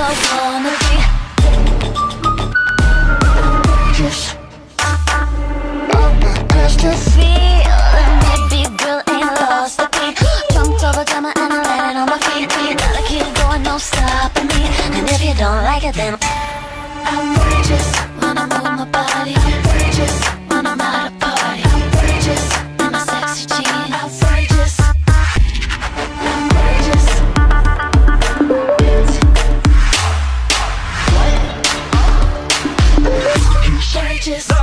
I wanna be. Just All my girls to feel That big girl ain't lost the beat Jumped over drama and I'm landing on my feet Like you going, no stopping me And if you don't like it then I'm just